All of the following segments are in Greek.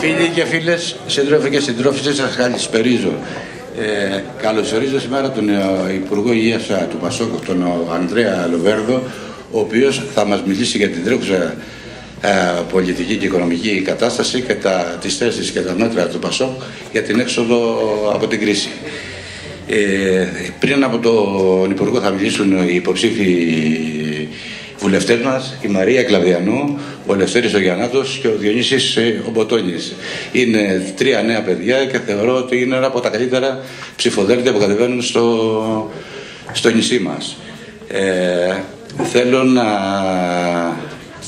Φίλοι και φίλες, συντρόφοι και συντρόφισσες, σας καλησπερίζω. Ε, καλωσορίζω σήμερα τον ε, Υπουργό Υγείας ε, του Πασόκ, τον ε, Ανδρέα Λοβέρδο, ο οποίος θα μας μιλήσει για την τρέχουσα ε, πολιτική και οικονομική κατάσταση και τα, τις θέσεις και τα μέτρα του Πασόκ για την έξοδο από την κρίση. Ε, πριν από τον Υπουργό θα μιλήσουν οι υποψήφοι βουλευτές μας, η Μαρία Κλαβιανού, ο Ελευθέρης ο Γιαννάτος και ο Διονύσης ε, ο Μποτόνης. Είναι τρία νέα παιδιά και θεωρώ ότι είναι ένα από τα καλύτερα ψηφοδέλτια που κατεβαίνουν στο, στο νησί μας. Ε, θέλω να,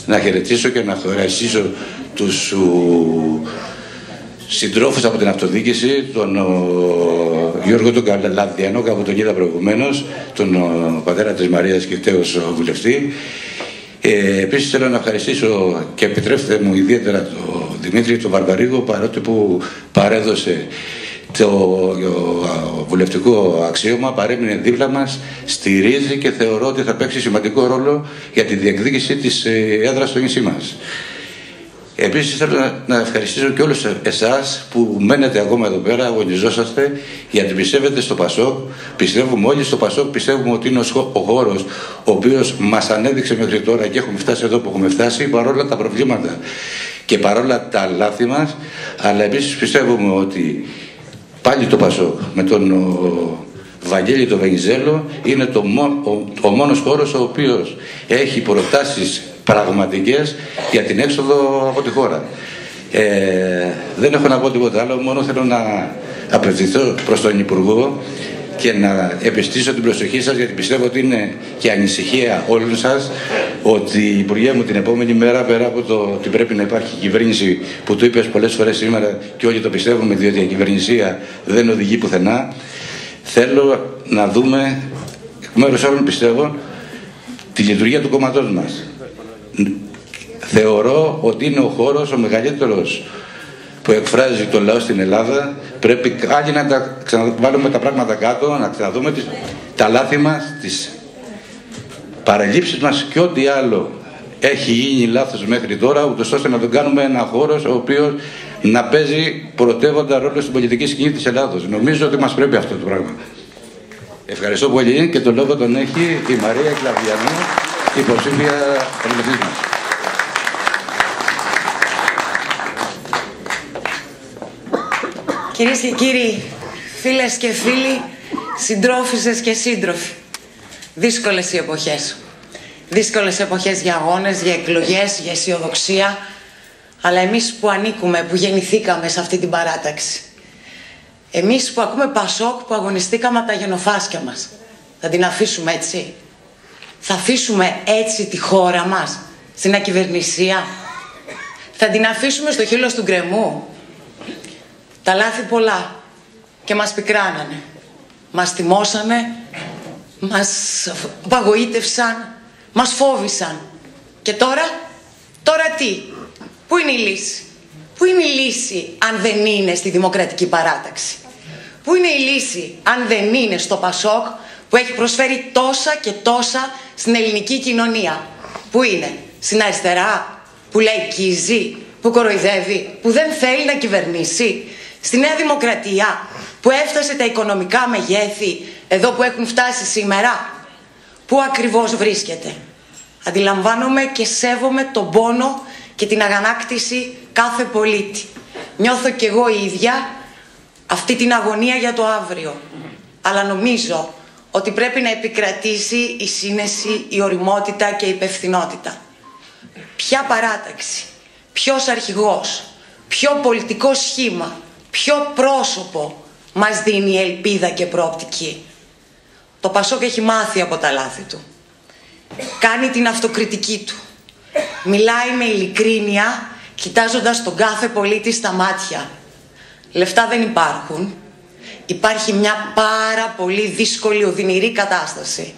να χαιρετήσω και να ευχαριστήσω τους συντρόφους από την αυτοδιοίκηση, τον ο, Γιώργο τον Καλαδιανό, που τον είδα προηγουμένως, τον ο, πατέρα της Μαρίας και τέος βουλευτή. Ε, Επίσης θέλω να ευχαριστήσω και επιτρέψτε μου ιδιαίτερα τον Δημήτρη τον Βαρβαρίγο παρότι που παρέδωσε το βουλευτικό αξίωμα παρέμεινε δίπλα μας, στηρίζει και θεωρώ ότι θα παίξει σημαντικό ρόλο για τη διεκδίκηση της ε, έδρας στο νησί μας. Επίσης θέλω να ευχαριστήσω και όλους εσάς που μένετε ακόμα εδώ πέρα, αγωνιζόσαστε γιατί πιστεύετε στο Πασόκ. Πιστεύουμε όλοι στο Πασόκ, πιστεύουμε ότι είναι ο χώρος ο οποίος μας ανέδειξε μέχρι τώρα και έχουμε φτάσει εδώ που έχουμε φτάσει παρόλα τα προβλήματα και παρόλα τα λάθη μας. Αλλά επίσης πιστεύουμε ότι πάλι το Πασόκ με τον Βαγγέλη το Βενιζέλο είναι το, ο, ο μόνος χώρος ο οποίος έχει προτάσεις πραγματικές για την έξοδο από τη χώρα. Ε, δεν έχω να πω τίποτα άλλο, μόνο θέλω να απευθυνθώ προς τον Υπουργό και να επιστήσω την προσοχή σας γιατί πιστεύω ότι είναι και ανησυχία όλων σας ότι η Υπουργέ μου την επόμενη μέρα πέρα από το ότι πρέπει να υπάρχει κυβέρνηση που το είπες πολλές φορές σήμερα και όλοι το πιστεύουμε διότι η κυβερνησία δεν οδηγεί πουθενά θέλω να δούμε εκ μέρους όλων πιστεύω τη λειτουργία του κόμματός μας θεωρώ ότι είναι ο χώρος ο μεγαλύτερος που εκφράζει τον λαό στην Ελλάδα. Πρέπει άλλοι να τα ξαναβάλουμε τα πράγματα κάτω, να ξαναδούμε τις, τα λάθη μας, τις παραλήψεις μας και ό,τι άλλο έχει γίνει λάθος μέχρι τώρα, ούτως ώστε να τον κάνουμε ένα χώρος ο οποίος να παίζει πρωτεύοντα ρόλο στην πολιτική σκηνή της Ελλάδος. Νομίζω ότι μας πρέπει αυτό το πράγμα. Ευχαριστώ πολύ και τον λόγο τον έχει η Μαρία Κλαβιανού, υποψήφια βουλευτής μας. Κυρίες και κύριοι, φίλες και φίλοι, συντρόφισε και σύντροφοι, δύσκολες οι εποχές. Δύσκολες εποχές για αγώνες, για εκλογές, για αισιοδοξία. Αλλά εμείς που ανήκουμε, που γεννηθήκαμε σε αυτή την παράταξη. Εμείς που ακούμε Πασόκ, που αγωνιστήκαμε από τα γενοφάσκια μας. Θα την αφήσουμε έτσι. Θα αφήσουμε έτσι τη χώρα μας στην ακυβερνησία; Θα την αφήσουμε στο χείλος του γκρεμού; Τα λάθη πολλά και μας πικράνανε. Μας τιμώσανε, μας παγοήτευσαν, μας φόβησαν. Και τώρα, τώρα τι, πού είναι η λύση; Πού είναι η λύση αν δεν είναι στη δημοκρατική παράταξη; Πού είναι η λύση αν δεν είναι στο Πασόκ που έχει προσφέρει τόσα και τόσα στην ελληνική κοινωνία. Πού είναι, στην αριστερά που λέει κίζει, που κοροϊδεύει, που δεν θέλει να κυβερνήσει, Στη Νέα Δημοκρατία που έφτασε τα οικονομικά μεγέθη εδώ που έχουν φτάσει σήμερα, πού ακριβώς βρίσκεται; Αντιλαμβάνομαι και σέβομαι τον πόνο και την αγανάκτηση κάθε πολίτη. Νιώθω κι εγώ η ίδια αυτή την αγωνία για το αύριο. Αλλά νομίζω ότι πρέπει να επικρατήσει η σύνεση, η οριμότητα και η υπευθυνότητα. Ποια παράταξη, ποιος αρχηγός, ποιο πολιτικό σχήμα, Ποιο πρόσωπο μας δίνει ελπίδα και προοπτική. Το Πασόκ έχει μάθει από τα λάθη του. Κάνει την αυτοκριτική του. Μιλάει με ειλικρίνεια, κοιτάζοντας τον κάθε πολίτη στα μάτια. Λεφτά δεν υπάρχουν. Υπάρχει μια πάρα πολύ δύσκολη οδυνηρή κατάσταση,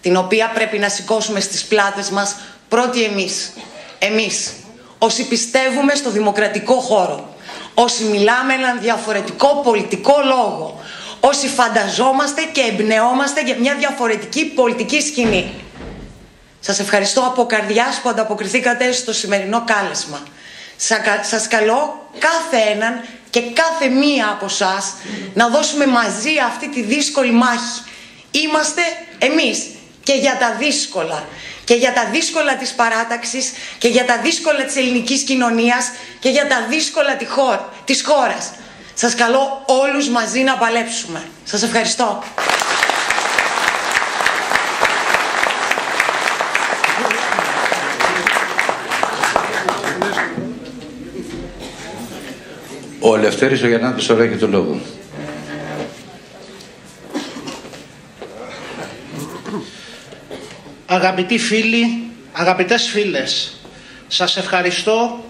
την οποία πρέπει να σηκώσουμε στις πλάτες μας πρώτοι εμείς. Εμείς, όσοι πιστεύουμε στο δημοκρατικό χώρο, όσοι μιλάμε έναν διαφορετικό πολιτικό λόγο, όσοι φανταζόμαστε και εμπνεόμαστε για μια διαφορετική πολιτική σκηνή. Σας ευχαριστώ από καρδιάς που ανταποκριθήκατε στο σημερινό κάλεσμα. Σας καλώ κάθε έναν και κάθε μία από εσά να δώσουμε μαζί αυτή τη δύσκολη μάχη. Είμαστε εμείς και για τα δύσκολα και για τα δύσκολα της παράταξης και για τα δύσκολα της ελληνικής κοινωνίας και για τα δύσκολα της χώρας. Σας καλώ όλους μαζί να παλέψουμε. Σας ευχαριστώ. Ο Λευτέρης ο Γιαννάτος τώρα έχει το λόγο. Αγαπητοί φίλοι, αγαπητές φίλες, σας ευχαριστώ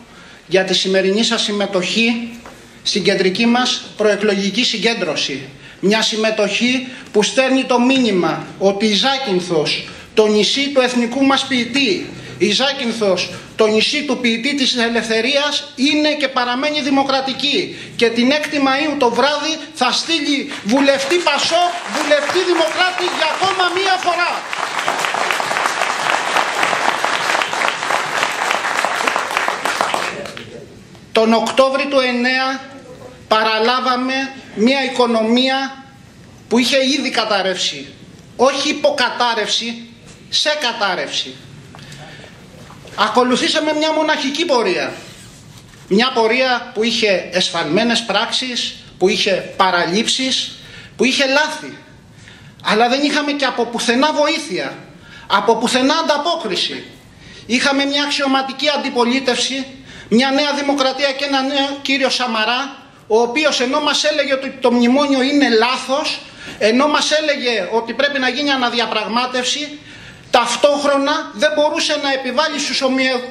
για τη σημερινή σας συμμετοχή στην κεντρική μας προεκλογική συγκέντρωση. Μια συμμετοχή που στέλνει το μήνυμα ότι η Ζάκυνθος, το νησί του εθνικού μας ποιητή, η Ζάκυνθος, το νησί του ποιητή της ελευθερίας είναι και παραμένει δημοκρατική και την 6η Μαΐου το βράδυ θα στείλει βουλευτή Πασό, βουλευτή Δημοκράτη για ακόμα μία φορά. Τον Οκτώβρη του 9 παραλάβαμε μια οικονομία που είχε ήδη καταρρεύσει. Όχι υποκατάρρευση, σε κατάρρευση. Ακολουθήσαμε μια μοναχική πορεία. Μια πορεία που είχε εσφαλμένες πράξεις, που είχε παραλήψεις, που είχε λάθη. Αλλά δεν είχαμε και από πουθενά βοήθεια, από πουθενά ανταπόκριση. Είχαμε μια αξιωματική αντιπολίτευση, μια νέα δημοκρατία και ένα νέο κύριο Σαμαρά, ο οποίος ενώ μας έλεγε ότι το μνημόνιο είναι λάθος, ενώ μας έλεγε ότι πρέπει να γίνει αναδιαπραγμάτευση, ταυτόχρονα δεν μπορούσε να επιβάλλει στους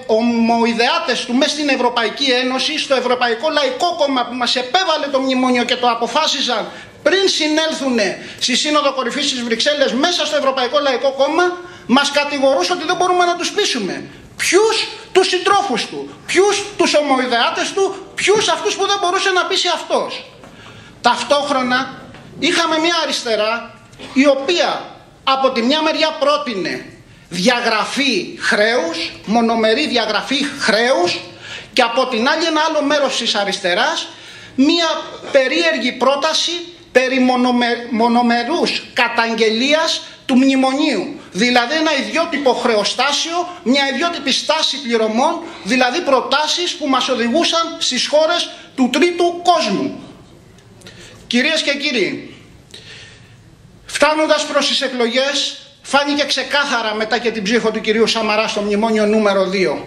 ομοειδεάτες του μέσα στην Ευρωπαϊκή Ένωση, στο Ευρωπαϊκό Λαϊκό Κόμμα που μας επέβαλε το μνημόνιο και το αποφάσιζαν πριν συνέλθουν στη Σύνοδο Κορυφής της Βρυξέλλες μέσα στο Ευρωπαϊκό Λαϊκό Κόμμα, μας κατηγορούσε ότι δεν μπορούμε να τους πείσουμε. Ποιους τους συντρόφους του, ποιους τους ομοειδεάτες του, ποιους αυτούς που δεν μπορούσε να πείσει αυτός. Ταυτόχρονα είχαμε μια αριστερά η οποία από τη μια μεριά πρότεινε διαγραφή χρέους, μονομερή διαγραφή χρέους και από την άλλη ένα άλλο μέρος της αριστεράς μία περίεργη πρόταση περί μονομερούς καταγγελίας του μνημονίου. Δηλαδή ένα ιδιότυπο χρεοστάσιο, μια ιδιότυπη στάση πληρωμών, δηλαδή προτάσεις που μας οδηγούσαν στις χώρες του τρίτου κόσμου. Κυρίες και κύριοι, φτάνοντας προς τις εκλογές, Φάνηκε ξεκάθαρα μετά και την ψήφο του κυρίου Σαμαρά στο μνημόνιο νούμερο 2.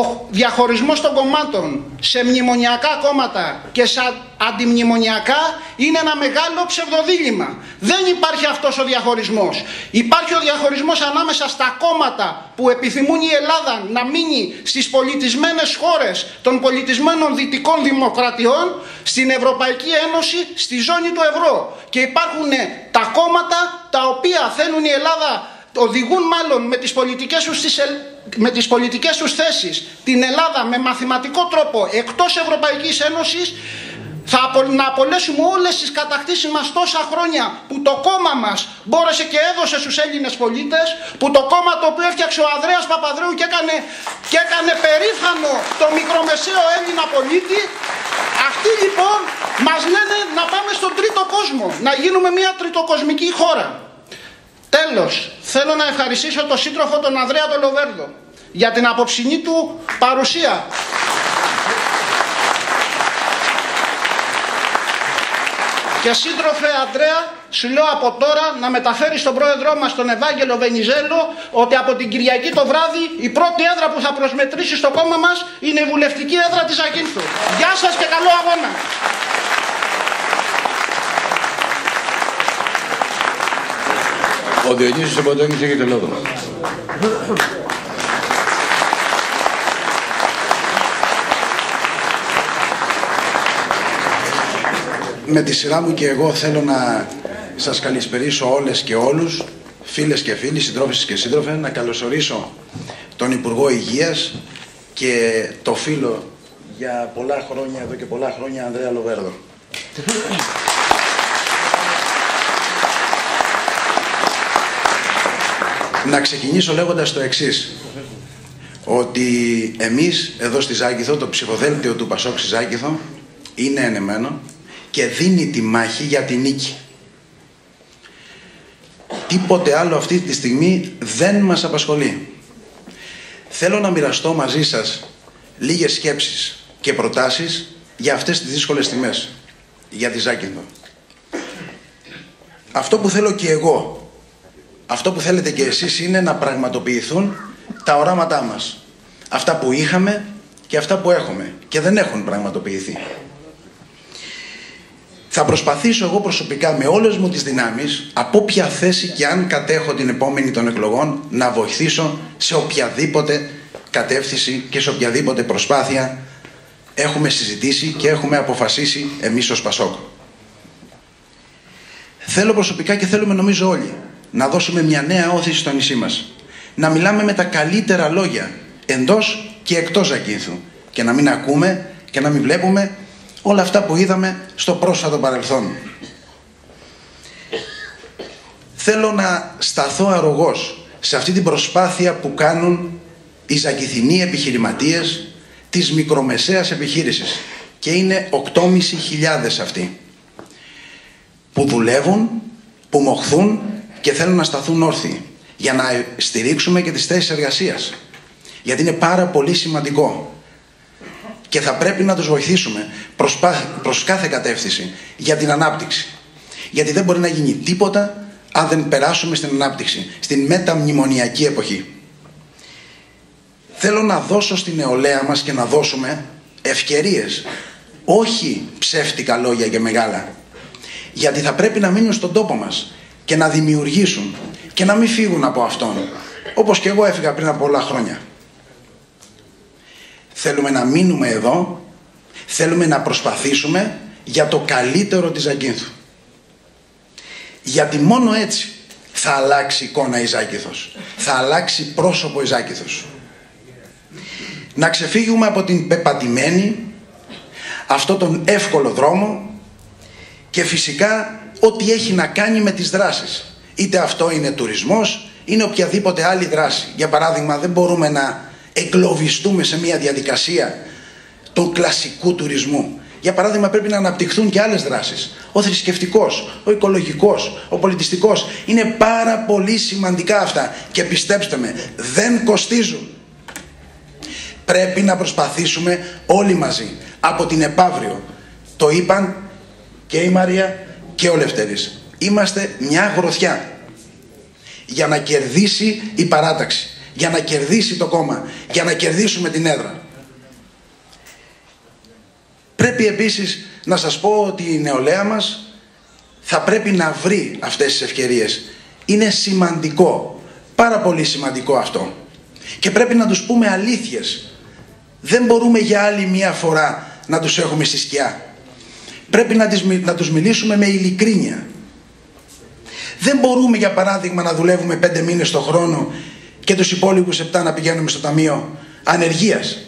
Ο διαχωρισμός των κομμάτων σε μνημονιακά κόμματα και σε αντιμνημονιακά είναι ένα μεγάλο ψευδοδήλημα. Δεν υπάρχει αυτός ο διαχωρισμός. Υπάρχει ο διαχωρισμός ανάμεσα στα κόμματα που επιθυμούν η Ελλάδα να μείνει στις πολιτισμένες χώρες των πολιτισμένων δυτικών δημοκρατιών, στην Ευρωπαϊκή Ένωση, στη ζώνη του ευρώ. Και υπάρχουν τα κόμματα τα οποία θέλουν η Ελλάδα οδηγούν μάλλον με τις πολιτικές τους, με τις πολιτικές τους θέσεις την Ελλάδα με μαθηματικό τρόπο εκτός Ευρωπαϊκής Ένωσης θα να απολέσουμε όλες τις κατακτήσεις μας τόσα χρόνια που το κόμμα μας μπόρεσε και έδωσε στους Έλληνες πολίτες που το κόμμα το οποίο έφτιαξε ο Ανδρέας Παπαδρέου και έκανε, και έκανε περήφανο το μικρομεσαίο Έλληνα πολίτη. Αυτοί λοιπόν μας λένε να πάμε στον τρίτο κόσμο να γίνουμε μια τριτοκοσμική χώρα Τέλος, θέλω να ευχαριστήσω τον σύντροφο τον Ανδρέα τον Λοβέρδο για την απόψινή του παρουσία. Και σύντροφε Αντρέα, σου λέω από τώρα να μεταφέρεις στον πρόεδρό μας τον Ευάγγελο Βενιζέλο ότι από την Κυριακή το βράδυ η πρώτη έδρα που θα προσμετρήσει στο κόμμα μας είναι η βουλευτική έδρα της Ακίνθου. Γεια σας και καλό αγώνα. Ο Διονύσης Σεμποντώνης έχει το λόγο. Με τη σειρά μου και εγώ θέλω να σας καλησπερίσω όλες και όλους, φίλες και φίλοι, συντρόφισσες και σύντροφε, να καλωσορίσω τον Υπουργό Υγείας και το φίλο για πολλά χρόνια, εδώ και πολλά χρόνια, Ανδρέα Λοβέρδο. Να ξεκινήσω λέγοντας το εξής. Ο ότι εμείς εδώ στη Ζάκηθο, το ψηφοδέλτιο του Πασόκ στη Ζάκηθο είναι ενεμένο και δίνει τη μάχη για την νίκη. Τίποτε άλλο αυτή τη στιγμή δεν μας απασχολεί. Θέλω να μοιραστώ μαζί σας λίγες σκέψεις και προτάσεις για αυτές τις δύσκολες τιμές, για τη Ζάκυνθο. Αυτό που θέλω και εγώ, αυτό που θέλετε και εσείς είναι να πραγματοποιηθούν τα οράματά μας. Αυτά που είχαμε και αυτά που έχουμε και δεν έχουν πραγματοποιηθεί. Θα προσπαθήσω εγώ προσωπικά με όλες μου τις δυνάμεις, από ποια θέση και αν κατέχω την επόμενη των εκλογών, να βοηθήσω σε οποιαδήποτε κατεύθυνση και σε οποιαδήποτε προσπάθεια έχουμε συζητήσει και έχουμε αποφασίσει εμείς ως Πασόκ. Θέλω προσωπικά και θέλουμε νομίζω όλοι να δώσουμε μια νέα όθηση στο νησί μας. Να μιλάμε με τα καλύτερα λόγια εντός και εκτός Ζακίνθου και να μην ακούμε και να μην βλέπουμε όλα αυτά που είδαμε στο πρόσφατο παρελθόν. Θέλω να σταθώ αρρωγός σε αυτή την προσπάθεια που κάνουν οι ζακηθινοί επιχειρηματίες της μικρομεσαίας επιχείρησης και είναι 8.500 αυτοί που δουλεύουν, που μοχθούν και θέλουν να σταθούν όρθιοι για να στηρίξουμε και τις θέσεις εργασίας γιατί είναι πάρα πολύ σημαντικό και θα πρέπει να τους βοηθήσουμε προς, προς κάθε κατεύθυνση για την ανάπτυξη. Γιατί δεν μπορεί να γίνει τίποτα αν δεν περάσουμε στην ανάπτυξη, στην μεταμνημονιακή εποχή. Θέλω να δώσω στην νεολαία μας και να δώσουμε ευκαιρίες, όχι ψεύτικα λόγια και μεγάλα. Γιατί θα πρέπει να μείνουν στον τόπο μας και να δημιουργήσουν και να μην φύγουν από αυτόν. Όπως και εγώ έφυγα πριν από πολλά χρόνια. Θέλουμε να μείνουμε εδώ, θέλουμε να προσπαθήσουμε για το καλύτερο της Ζακίνθου. Γιατί μόνο έτσι θα αλλάξει εικόνα η Ζάκηθος. Θα αλλάξει πρόσωπο η Ζάκηθος. Να ξεφύγουμε από την πεπατημένη, αυτό τον εύκολο δρόμο και φυσικά ό,τι έχει να κάνει με τις δράσεις. Είτε αυτό είναι τουρισμός, είναι οποιαδήποτε άλλη δράση. Για παράδειγμα δεν μπορούμε να εγκλωβιστούμε σε μια διαδικασία του κλασικού τουρισμού. Για παράδειγμα, πρέπει να αναπτυχθούν και άλλες δράσεις. Ο θρησκευτικός, ο οικολογικός, ο πολιτιστικός. Είναι πάρα πολύ σημαντικά αυτά. Και πιστέψτε με, δεν κοστίζουν. Πρέπει να προσπαθήσουμε όλοι μαζί. Από την επαύριο. Το είπαν και η Μαρία και ο Λευτέρης. Είμαστε μια γροθιά για να κερδίσει η παράταξη για να κερδίσει το κόμμα, για να κερδίσουμε την έδρα. Πρέπει επίσης να σας πω ότι η νεολαία μας θα πρέπει να βρει αυτές τις ευκαιρίες. Είναι σημαντικό, πάρα πολύ σημαντικό αυτό. Και πρέπει να τους πούμε αλήθειες. Δεν μπορούμε για άλλη μία φορά να τους έχουμε στη σκιά. Πρέπει να, τις, να τους μιλήσουμε με ειλικρίνεια. Δεν μπορούμε για παράδειγμα να δουλεύουμε πέντε μήνες το χρόνο και τους υπόλοιπους 7 να πηγαίνουμε στο Ταμείο Ανεργίας.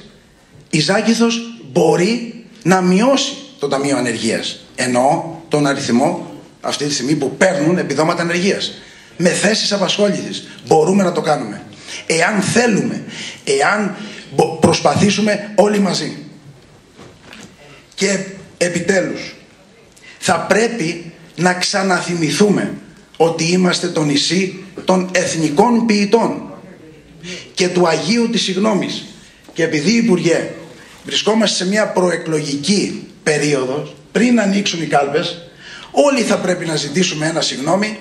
Η Ζάκηθος μπορεί να μειώσει το Ταμείο Ανεργίας. Εννοώ τον αριθμό αυτή τη στιγμή που παίρνουν επιδόματα ανεργίας. Με θέσεις απασχόλησης. Μπορούμε να το κάνουμε. Εάν θέλουμε, εάν προσπαθήσουμε όλοι μαζί. Και επιτέλους, θα πρέπει να ξαναθυμηθούμε ότι είμαστε το νησί των εθνικών ποιητών και του Αγίου της Συγνώμης. Και επειδή Υπουργέ βρισκόμαστε σε μια προεκλογική περίοδο πριν ανοίξουν οι κάλπες όλοι θα πρέπει να ζητήσουμε ένα συγνώμη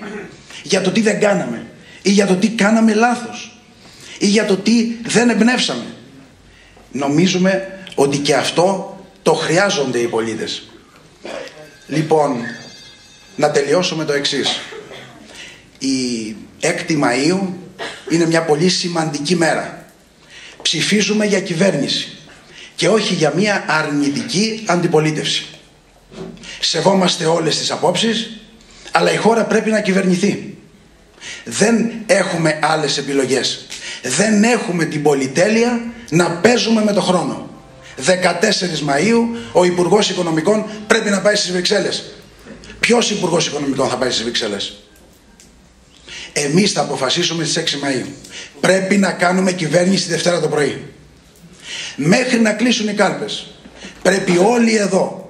για το τι δεν κάναμε ή για το τι κάναμε λάθος ή για το τι δεν εμπνεύσαμε. Νομίζουμε ότι και αυτό το χρειάζονται οι πολίτες. Λοιπόν, να τελειώσω με το εξής. Η 6η Μαΐου είναι μια πολύ σημαντική μέρα. Ψηφίζουμε για κυβέρνηση και όχι για μια αρνητική αντιπολίτευση. Σεβόμαστε όλες τις απόψεις, αλλά η χώρα πρέπει να κυβερνηθεί. Δεν έχουμε άλλες επιλογές. Δεν έχουμε την πολυτέλεια να παίζουμε με το χρόνο. 14 Μαΐου ο Υπουργός Οικονομικών πρέπει να πάει στις Βρυξέλλες. Ποιος Υπουργός Οικονομικών θα πάει στις Βρυξέλλες; Εμείς θα αποφασίσουμε στις 6 Μαΐου. Πρέπει να κάνουμε κυβέρνηση Δευτέρα το πρωί. Μέχρι να κλείσουν οι κάλπες πρέπει όλοι εδώ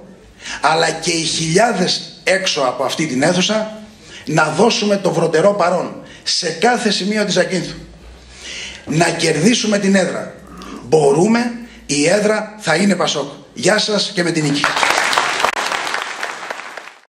αλλά και οι χιλιάδες έξω από αυτή την αίθουσα να δώσουμε το βρωτερό παρόν σε κάθε σημείο της Ακίνθου. Να κερδίσουμε την έδρα. Μπορούμε, η έδρα θα είναι Πασόκ. Γεια σας και με την νίκη.